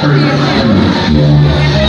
Three, two, one.